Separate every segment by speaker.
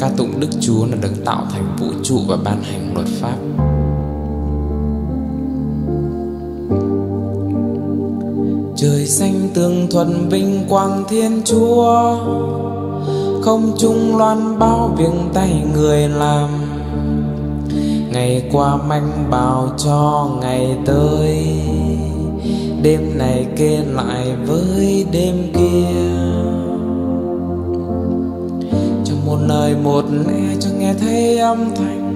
Speaker 1: ca tụng Đức Chúa là đấng tạo thành vũ trụ và ban hành luật pháp.
Speaker 2: Trời xanh tường thuần vinh quang Thiên Chúa, Không trung loan bao viếng tay người làm Ngày qua manh bào cho ngày tới, Đêm này kê lại với đêm kia một lời một lẽ cho nghe thấy âm thanh.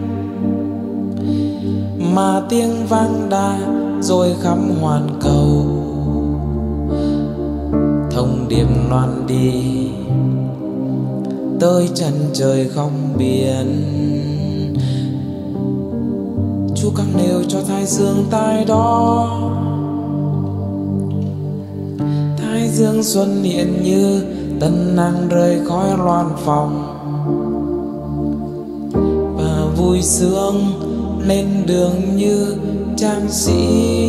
Speaker 2: Mà tiếng vang đã rồi khắp hoàn cầu. Thông điệp loan đi, tới chân trời không biển. Chúa căng nêu cho thái dương tai đó. Thái dương xuân hiện như tân năng rơi khói loan phòng vui sướng lên đường như trang sĩ.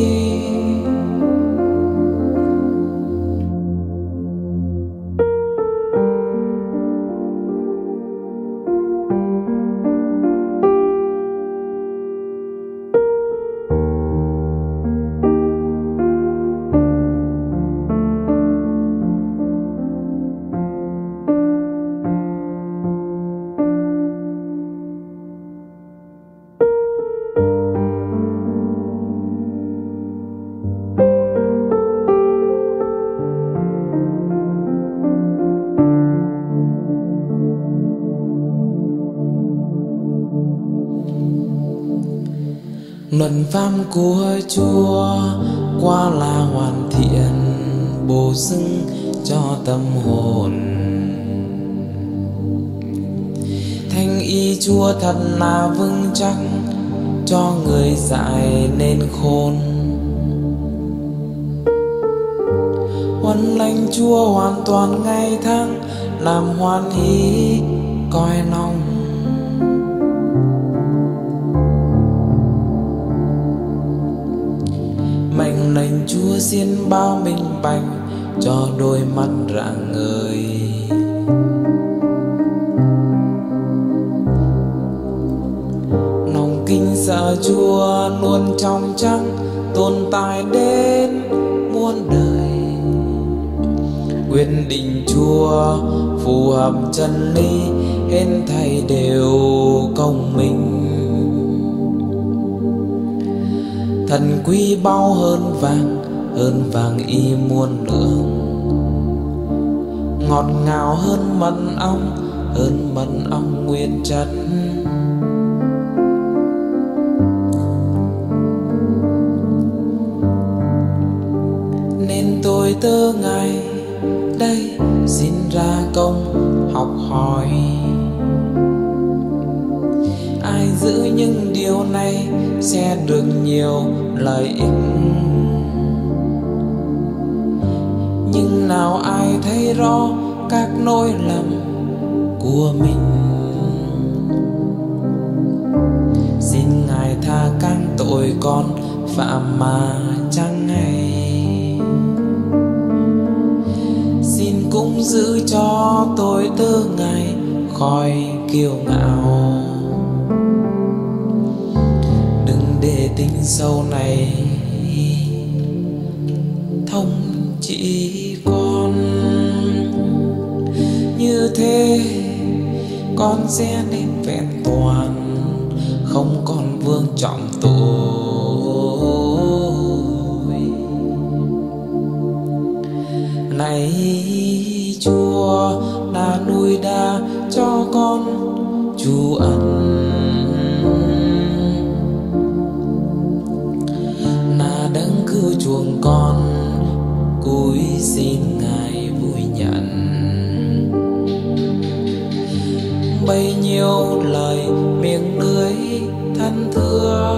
Speaker 2: Luận pháp của chúa qua là hoàn thiện, bổ sung cho tâm hồn. Thanh y chúa thật là vững chắc, cho người dạy nên khôn. Huân lành chúa hoàn toàn ngày tháng làm hoan hỷ, coi lòng chúa xin bao minh bạch cho đôi mắt rạng ngời. Lòng kinh sợ chúa luôn trong trắng, tồn tại đến muôn đời. Quyết định chúa phù hợp chân lý, hết thầy đều công minh. Thần quý bao hơn vàng hơn vàng y muôn lượng. Ngọt ngào hơn mật ong, hơn mật ong nguyên chất. Nên tôi tơ ngày đây, xin ra công học hỏi giữ những điều này sẽ được nhiều lợi ích. Nhưng nào ai thấy rõ các lỗi lầm của mình? Xin ngài tha các tội con phạm mà chẳng hay? Xin cũng giữ cho tôi tớ ngài khỏi kiêu ngạo. Tình sâu này. Thông chỉ con, như thế con sẽ nên vẹn toàn, không còn vương trọng tội. Này chuông con, cúi xin ngài vui nhận. Bấy nhiêu lời miệng lưới thân thưa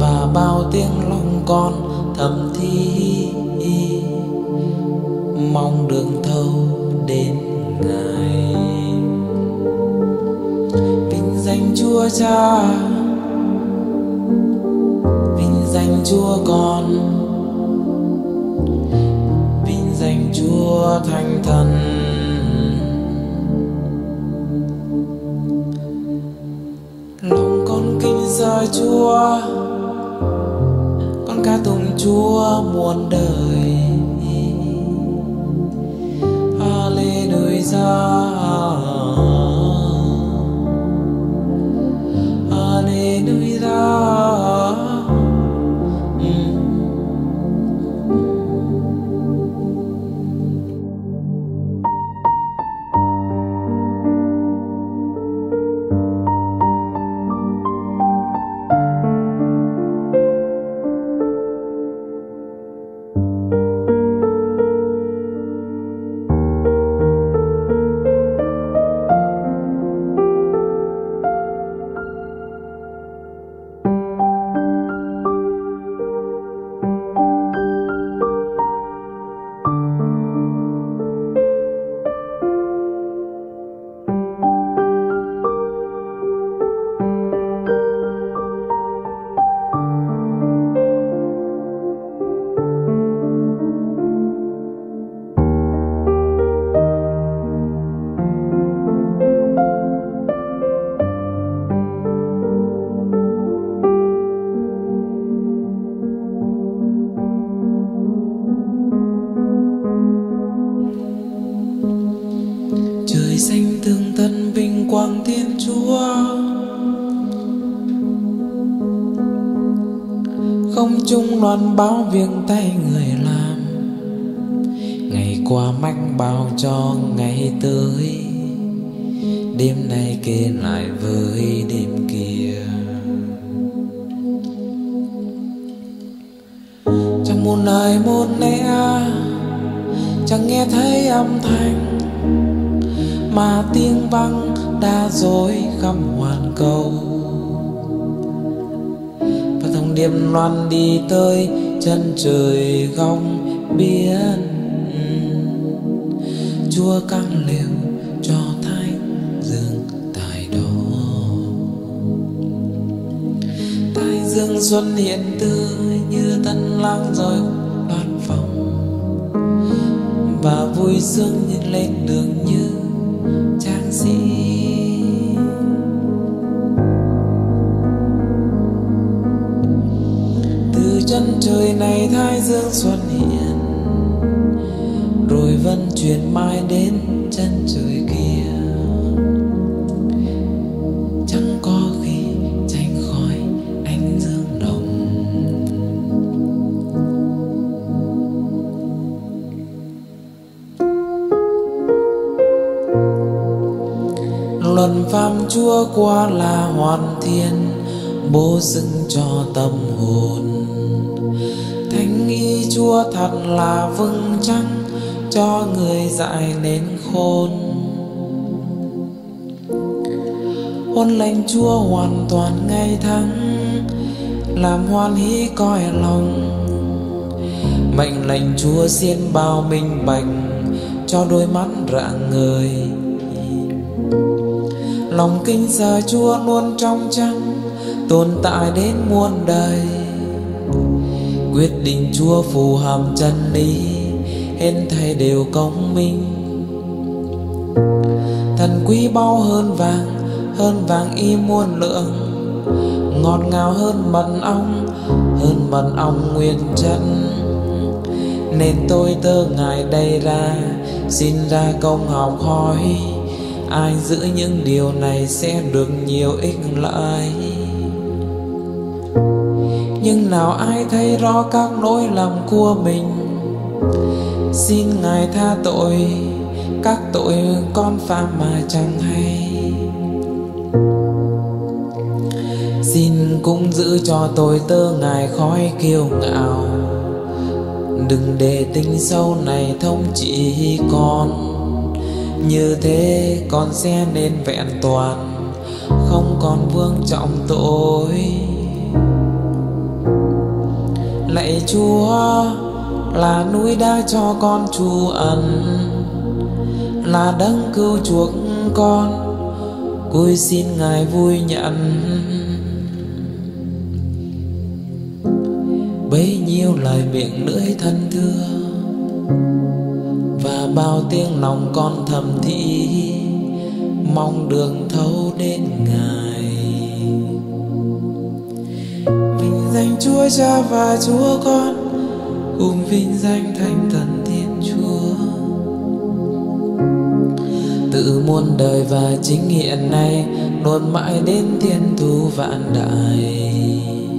Speaker 2: và bao tiếng lòng con thầm thi. Mong đường thâu đến ngài. Kinh danh chúa cha danh chúa con. Vinh danh chúa thánh thần. Lòng con kính sợ chúa. Con ca tụng chúa muôn đời. Loan báo việc tay người làm. Ngày qua mách bao cho ngày tới. Đêm nay kể lại với đêm kia. Trong một nơi một nẻ chẳng nghe thấy âm thanh. Mà tiếng vang đã dối khắp hoàn cầu điềm loan đi tới chân trời không biển, chúa căng liều cho thánh dương tại đó. Tại dương xuân hiện tư như tân lang rồi loan phòng và vui sướng nhìn lên đường như trời này thái dương xuất hiện, rồi vẫn chuyển mãi đến chân trời kia. Chẳng có khi tránh khỏi ánh dương đồng. Luận pháp chúa qua là hoàn thiên, bố dựng cho tâm hồn. Chúa thật là vững chắc cho người dạy nên khôn? Hôn lệnh Chúa hoàn toàn ngay thắng làm hoan hỷ coi lòng. Mệnh lệnh Chúa xiên bao minh bạch cho đôi mắt rạng người lòng kinh sợ Chúa luôn trong trắng tồn tại đến muôn đời quyết định chúa phù hàm chân lý hết thầy đều công minh. Thần quý bao hơn vàng hơn vàng y muôn lượng. Ngọt ngào hơn mật ong, hơn mật ong nguyên chân. Nên tôi tơ ngài đây ra, xin ra công học hỏi ai giữ những điều này sẽ được nhiều ích lợi nhưng nào ai thấy rõ các lỗi lầm của mình? Xin ngài tha tội, các tội con phạm mà chẳng hay. Xin cũng giữ cho tôi tơ ngài khói kiêu ngạo. Đừng để tình sâu này thông chỉ con. Như thế con sẽ nên vẹn toàn, không còn vương trọng tội lạy chúa, là núi đã cho con trú ẩn, là đấng cứu chuộc con cúi xin ngài vui nhận. Bấy nhiêu lời miệng lưỡi thân thưa và bao tiếng lòng con thầm thị mong đường thấu đến ngài. Danh Chúa Cha và Chúa Con, cùng vinh danh Thánh Thần Thiên Chúa. Tự muôn đời và chính hiện nay, luôn mãi đến thiên thu vạn đại